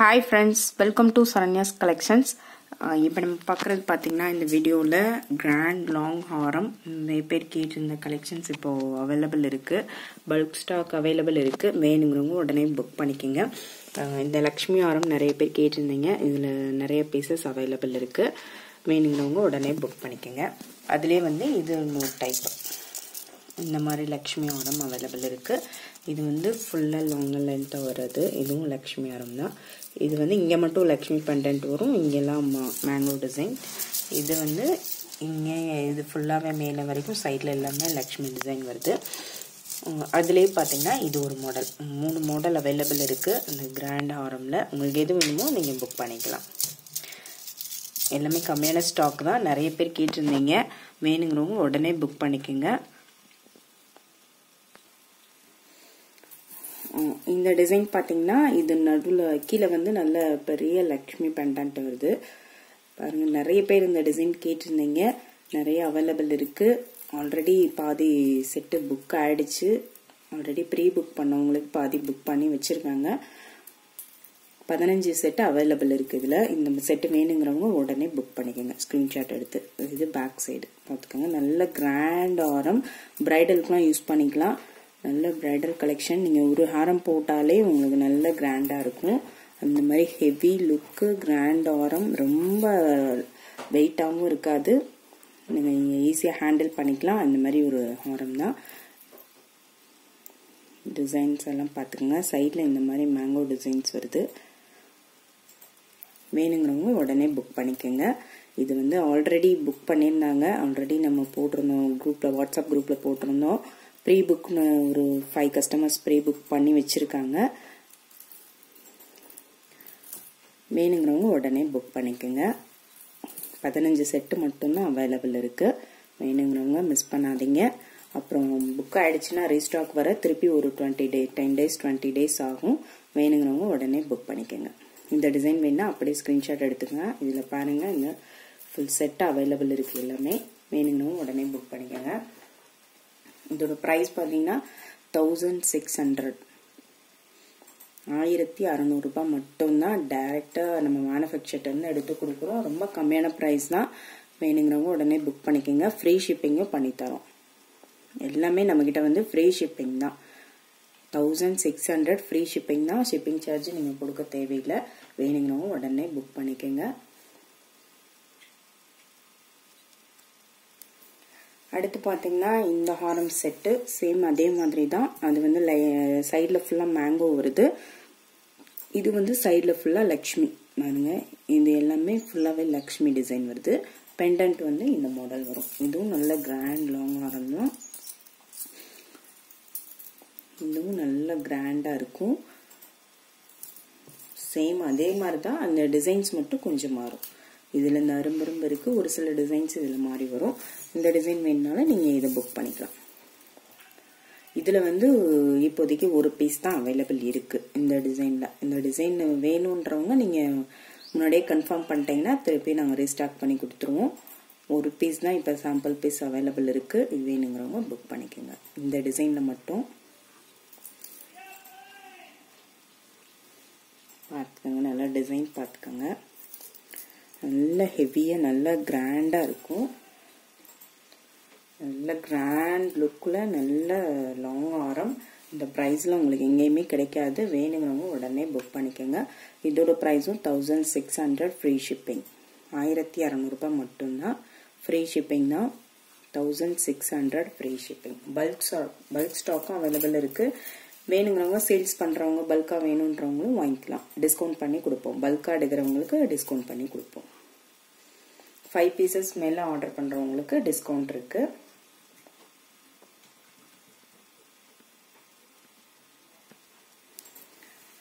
Hi friends welcome to Saranya's collections இப்போ நம்ம பார்க்குறது பார்த்தீங்கன்னா இந்த வீடியோவில் கிராண்ட் லாங் ஹாரம் நிறைய பேர் கேட்டிருந்த கலெக்ஷன்ஸ் இப்போது அவைலபிள் இருக்குது பல்க் ஸ்டாக் அவைலபிள் இருக்குது வேணுங்கிறவங்க உடனே புக் பண்ணிக்கோங்க. இந்த லக்ஷ்மி ஹாரம் நிறைய பேர் கேட்டிருந்தீங்க. இதில் நிறைய பீசஸ் அவைலபிள் இருக்குது வேணுங்கிறவங்க உடனே புக் பண்ணிக்கோங்க. அதுலேயே வந்து இது இன்னொரு டைப் இந்த மாதிரி லக்ஷ்மி ஆரம் அவைலபிள் இருக்குது இது வந்து ஃபுல்லாக லாங் லென்த்தாக வர்றது. இதுவும் லக்ஷ்மி ஆரம் தான். இது வந்து இங்கே மட்டும் லக்ஷ்மி பண்டன்ட் வரும். இங்கெல்லாம் மேங்கோ டிசைன் இது வந்து இங்கே இது ஃபுல்லாகவே மேலே வரைக்கும் சைடில் எல்லாமே லக்ஷ்மி டிசைன் வருது. அதுலேயே பார்த்தீங்கன்னா இது ஒரு மாடல் மூணு மாடல் அவைலபிள் இருக்குது இந்த கிராண்ட் ஆரமில். உங்களுக்கு எது வேணுமோ நீங்கள் புக் பண்ணிக்கலாம். எல்லாமே கம்மியான ஸ்டாக் தான். நிறைய பேர் கேட்டிருந்தீங்க. வேணுங்கிறவங்க உடனே புக் பண்ணிக்கோங்க. இந்த டிசைன் பார்த்தீங்கன்னா இது நடுவில் கீழே வந்து நல்ல பெரிய லக்ஷ்மி பெண்டான்ட் வருது. பாருங்க நிறைய பேர் இந்த டிசைன் கேட்டிருந்தீங்க. நிறைய அவைலபிள் இருக்குது ஆல்ரெடி பாதி செட்டு புக் ஆகிடுச்சு ஆல்ரெடி ப்ரீ புக் பண்ணவங்களுக்கு பாதி புக் பண்ணி வச்சுருக்காங்க. பதினஞ்சு செட்டு அவைலபிள் இருக்குது இதில். இந்த செட்டு வேணுங்கிறவங்க உடனே புக் பண்ணிக்கோங்க. ஸ்க்ரீன்ஷாட் எடுத்து. இது பேக் சைடு பார்த்துக்கோங்க. நல்ல கிராண்ட் ஆரம். பிரைடலுக்குலாம் யூஸ் பண்ணிக்கலாம். நல்ல பிரைடல் கலெக்ஷன் நீங்கள் ஒரு ஹாரம் போட்டாலே உங்களுக்கு நல்ல கிராண்டாக இருக்கும். அந்த மாதிரி ஹெவி லுக்கு கிராண்ட் ஆரம் ரொம்ப வெயிட்டாகவும் இருக்காது. நீங்கள் ஈஸியாக ஹேண்டில் பண்ணிக்கலாம். அந்த மாதிரி ஒரு ஹாரம் தான். டிசைன்ஸ் எல்லாம் பார்த்துக்கோங்க. சைடில் இந்த மாதிரி மேங்கோ டிசைன்ஸ் வருது. வேணுங்கிறவங்க உடனே புக் பண்ணிக்கோங்க. இது வந்து ஆல்ரெடி புக் பண்ணியிருந்தாங்க. ஆல்ரெடி நம்ம போட்டிருந்தோம். குரூப்பில் வாட்ஸ்அப் குரூப்பில் போட்டிருந்தோம். ப்ரீ புக்னு ஒரு ஃபைவ் கஸ்டமர்ஸ் ப்ரீ புக் பண்ணி வச்சுருக்காங்க. வேணுங்கிறவங்க உடனே புக் பண்ணிக்கோங்க. பதினஞ்சு செட்டு மட்டும்தான் அவைலபிள் இருக்குது வேணுங்கிறவங்க மிஸ் பண்ணாதீங்க. அப்புறம் புக் ஆகிடுச்சுன்னா ரீஸ்டாக் வர திருப்பி ஒரு twenty day ten days twenty days ஆகும். வேணுங்கிறவங்க உடனே புக் பண்ணிக்கோங்க. இந்த டிசைன் வேணா அப்படியே ஸ்க்ரீன்ஷாட் எடுத்துக்கங்க. இதில் பாருங்கள் இந்த ஃபுல் செட் அவைலபிள் இருக்குது எல்லாமே. வேணுங்கிறவங்க உடனே புக் பண்ணிக்கோங்க. இதோட ப்ரைஸ் பார்த்தீங்கன்னா தௌசண்ட் சிக்ஸ் ஹண்ட்ரட் ஆயிரத்தி அறநூறுபா மட்டும்தான் டைரெக்டாக நம்ம மேனுஃபேக்சர்ட்டேருந்து எடுத்து கொடுக்குறோம். ரொம்ப கம்மியான ப்ரைஸ் தான். வேணுங்கிறவங்க உடனே புக் பண்ணிக்கோங்க. ஃப்ரீ ஷிப்பிங்கும் பண்ணித்தரோம் எல்லாமே நம்மக்கிட்ட வந்து ஃப்ரீ ஷிப்பிங் தான். Thousand six hundred free shipping தான். ஷிப்பிங் சார்ஜ் நீங்கள் கொடுக்க தேவையில்லை. வேணுங்கிறவங்க உடனே புக் பண்ணிக்கோங்க. அடுத்து பார்த்தீங்கன்னா இந்த ஹாரம் செட்டு சேம் அதே மாதிரி தான் அது வந்து சைடில் ஃபுல்லாக மேங்கோ வருது. இது வந்து சைடில் ஃபுல்லாக லக்ஷ்மி. பாருங்க இது எல்லாமே ஃபுல்லாகவே லக்ஷ்மி டிசைன் வருது. பெண்டன்ட் வந்து இந்த மாடல் வரும். இதுவும் நல்ல கிராண்ட் லாங் ஹாரம் தான். இதுவும் நல்ல கிராண்டாக இருக்கும். சேம் அதே மாதிரி தான் அந்த டிசைன்ஸ் மட்டும் கொஞ்சம் மாறும். இதில் இந்த அரும்பரும்பு இருக்குது ஒரு சில டிசைன்ஸ் இதில் மாறி வரும். இந்த டிசைன் வேணுனாலும் நீங்கள் இதை புக் பண்ணிக்கலாம். இதில் வந்து இப்போதைக்கு ஒரு பீஸ் தான் அவைலபிள் இருக்குது இந்த டிசைனில் இந்த டிசைன் வேணுன்றவங்க நீங்கள் முன்னாடியே கன்ஃபார்ம் பண்ணிட்டீங்கன்னா திருப்பி நாங்கள் ரீஸ்டாக் பண்ணி கொடுத்துருவோம். ஒரு பீஸ் தான் இப்போ சாம்பிள் பீஸ் அவைலபிள் இருக்குது இது வேணுங்கிறவங்க புக் பண்ணிக்கோங்க. இந்த டிசைனில் மட்டும். பார்த்துக்கோங்க நல்லா டிசைன் பார்த்துக்கோங்க. நல்ல ஹெவியாக நல்ல கிராண்டாக இருக்கும். நல்ல கிராண்ட் லுக்கில் நல்ல லாங் ஆரம். இந்த ப்ரைஸில் உங்களுக்கு எங்கேயுமே கிடைக்காது. வேணுங்கிறவங்க உடனே புக் பண்ணிக்கோங்க. இதோட ப்ரைஸும் thousand six hundred free shipping ஆயிரத்தி இரநூறுபா மட்டும்தான். ஃப்ரீ ஷிப்பிங் தான். Thousand six hundred free shipping bulk stock bulk ஸ்டாக்கும் available இருக்குது வேணுங்கிறவங்க சேல்ஸ் பண்ணுறவங்க பல்காக வேணுன்றவங்களும் வாங்கிக்கலாம். டிஸ்கவுண்ட் பண்ணி கொடுப்போம். பல்காக எடுக்கிறவங்களுக்கு டிஸ்கவுண்ட் பண்ணி கொடுப்போம். ஃபைவ் பீசஸ் மேலே ஆர்டர் பண்ணுறவங்களுக்கு டிஸ்கவுண்ட் இருக்குது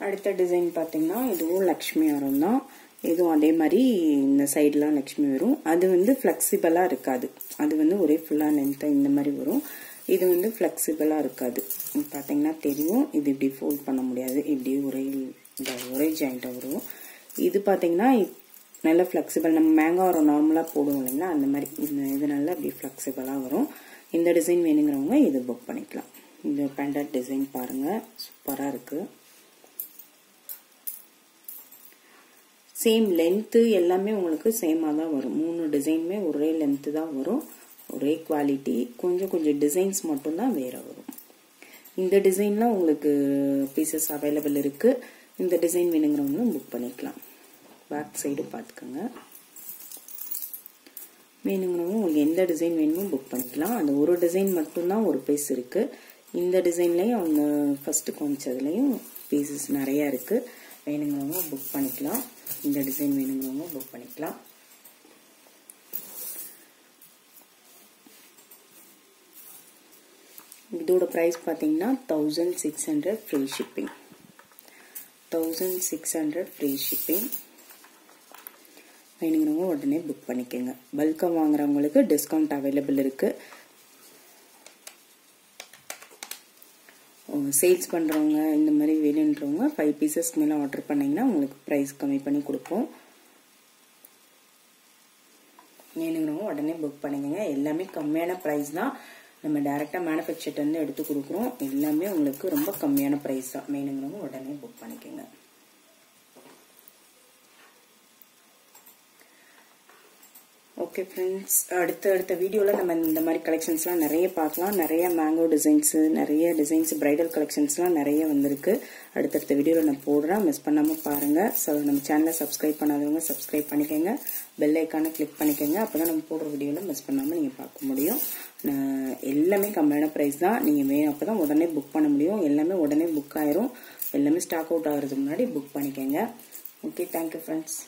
அடுத்த டிசைன் பார்த்தீங்கன்னா இதுவும் லக்ஷ்மி வரும் தான். இதுவும் அதே மாதிரி இந்த சைட்லாம் லக்ஷ்மி வரும். அது வந்து ஃப்ளெக்சிபிளாக இருக்காது. அது வந்து ஒரே ஃபுல்லாக லென்த்தாக இந்த மாதிரி வரும். இது வந்து ஃப்ளெக்சிபிளாக இருக்காது. பார்த்தீங்கன்னா தெரியும். இது இப்படி ஃபோல்ட் பண்ண முடியாது. இப்படி ஒரே ஒரே ஜாயிண்ட்டாக வரும். இது பார்த்தீங்கன்னா நல்ல ஃப்ளெக்சிபிள் நம்ம மேங்காரம் நார்மலாக போடுவோம் இல்லைங்களா? அந்த மாதிரி இந்த இது நல்லா இப்படி ஃப்ளெக்சிபிளாக வரும். இந்த டிசைன் வேணுங்கிறவங்க இது புக் பண்ணிக்கலாம். இந்த பேண்டட் டிசைன் பாருங்கள் சூப்பராக இருக்குது சேம் லென்த்து எல்லாமே உங்களுக்கு சேமாக தான் வரும். மூணு டிசைனுமே ஒரே லென்த்து தான் வரும். ஒரே குவாலிட்டி கொஞ்சம் கொஞ்சம் டிசைன்ஸ் மட்டும்தான் வேறு வரும். இந்த டிசைன்லாம் உங்களுக்கு பீசஸ் அவைலபிள் இருக்குது இந்த டிசைன் வேணுங்கிறவங்களும் புக் பண்ணிக்கலாம். பேக் சைடு பார்த்துக்கோங்க. வேணுங்கிறவங்க உங்களுக்கு எந்த டிசைன் வேணுமோ புக் பண்ணிக்கலாம். அந்த ஒரு டிசைன் மட்டும்தான் ஒரு பீஸ் இருக்குது இந்த டிசைன்லேயும் அவங்க ஃபஸ்ட்டு காமிச்சதுலேயும் பீசஸ் நிறையா இருக்குது வேணுங்கிறவங்க புக் பண்ணிக்கலாம். இந்த டிசைன் வேணுங்கிறவங்க புக் பண்ணிக்கலாம். இதோட ப்ரைஸ் பார்த்தீங்கன்னா thousand six hundred free shipping thousand six hundred free shipping வேணுங்கிறவங்க உடனே புக் பண்ணிக்கோங்க. பல்காக வாங்குறவங்களுக்கு டிஸ்கவுண்ட் அவைலபிள் இருக்குது சேல்ஸ் பண்ணுறவங்க இந்த மாதிரி வேணுன்றவங்க ஃபைவ் பீசஸ்க்கு மேலே ஆர்டர் பண்ணிங்கன்னா உங்களுக்கு ப்ரைஸ் கம்மி பண்ணி கொடுப்போம். வேணுங்கிறவங்க உடனே புக் பண்ணிக்கோங்க. எல்லாமே கம்மியான ப்ரைஸ் தான். நம்ம டேரெக்டாக மேனுஃபேக்சர்ட்டேருந்து எடுத்து கொடுக்குறோம். எல்லாமே உங்களுக்கு ரொம்ப கம்மியான ப்ரைஸ் தான். வேணுங்கிறவங்க உடனே புக் பண்ணிக்கோங்க. ஓகே ஃப்ரெண்ட்ஸ் அடுத்த அடுத்த வீடியோவில் நம்ம இந்த மாதிரி கலெக்ஷன்ஸ்லாம் நிறைய பார்க்கலாம். நிறைய மேங்கோ டிசைன்ஸு நிறைய டிசைன்ஸ் பிரைடல் கலெக்ஷன்ஸ்லாம் நிறைய வந்திருக்கு. அடுத்தடுத்த வீடியோவில் நான் போடுறேன். மிஸ் பண்ணாமல் பாருங்கள் ஸோ நம்ம சேனலை சப்ஸ்கிரைப் பண்ணாதவங்க சப்ஸ்கிரைப் பண்ணிக்கோங்க. பெல் ஐக்கானை கிளிக் பண்ணிக்கோங்க. அப்போ தான் நம்ம போடுற வீடியோவில் மிஸ் பண்ணாமல் நீங்கள் பார்க்க முடியும். எல்லாமே கம்மியான ப்ரைஸ் தான். நீங்கள் வேணும் அப்போ தான் உடனே புக் பண்ண முடியும். எல்லாமே உடனே புக் ஆயிரும். எல்லாமே ஸ்டாக் அவுட் ஆகிறதுக்கு முன்னாடி புக் பண்ணிக்கோங்க. Okay thank you friends